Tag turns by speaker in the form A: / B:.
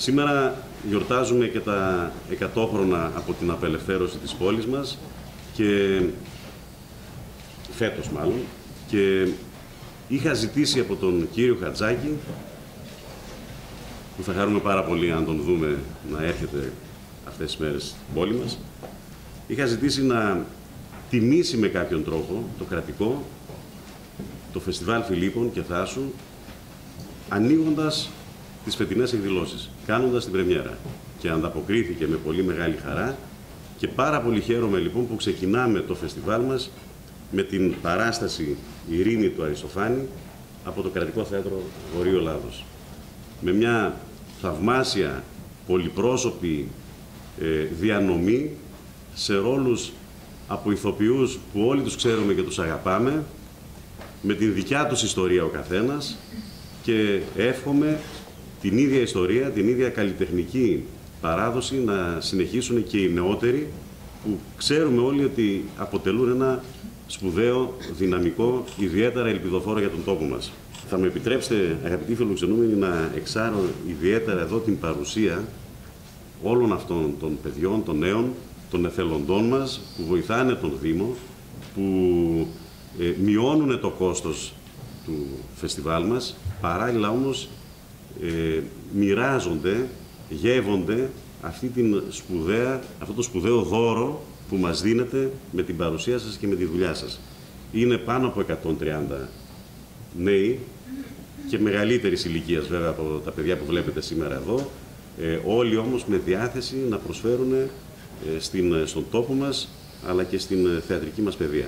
A: Σήμερα γιορτάζουμε και τα 100 χρόνια από την απελευθέρωση της πόλης μας και φέτος μάλλον. Και είχα ζητήσει από τον κύριο Χατζάκη που θα χαρούμε πάρα πολύ αν τον δούμε να έρχεται αυτές τις μέρες στην πόλη μας είχα ζητήσει να τιμήσει με κάποιον τρόπο το κρατικό το Φεστιβάλ Φιλίππων και Θάσου ανοίγοντας τις φετινές εκδηλώσεις, κάνοντας την πρεμιέρα. Και ανταποκρίθηκε με πολύ μεγάλη χαρά και πάρα πολύ χαίρομαι λοιπόν που ξεκινάμε το φεστιβάλ μας με την παράσταση «Ειρήνη του Αριστοφάνη» από το Κρατικό Θέατρο Βορείο Λάδος. Με μια θαυμάσια, πολυπρόσωπη ε, διανομή σε ρόλους από ηθοποιούς που όλοι τους ξέρουμε και τους αγαπάμε, με την δικιά τους ιστορία ο καθένας και εύχομαι την ίδια ιστορία, την ίδια καλλιτεχνική παράδοση να συνεχίσουν και οι νεότεροι που ξέρουμε όλοι ότι αποτελούν ένα σπουδαίο, δυναμικό, ιδιαίτερα ελπιδοφόρο για τον τόπο μας. Θα με επιτρέψετε, αγαπητοί φιλοξενούμενοι, να εξάρω ιδιαίτερα εδώ την παρουσία όλων αυτών των παιδιών, των νέων, των εθελοντών μας που βοηθάνε τον Δήμο, που ε, μειώνουν το κόστος του φεστιβάλ μας, παράλληλα όμως ε, μοιράζονται, γεύονται αυτή την σπουδαία, αυτό το σπουδαίο δώρο που μας δίνετε με την παρουσία σας και με τη δουλειά σας. Είναι πάνω από 130 νέοι και μεγαλύτερης ηλικίας βέβαια από τα παιδιά που βλέπετε σήμερα εδώ, ε, όλοι όμως με διάθεση να προσφέρουν ε, στην, στον τόπο μας αλλά και στην θεατρική μας παιδεία.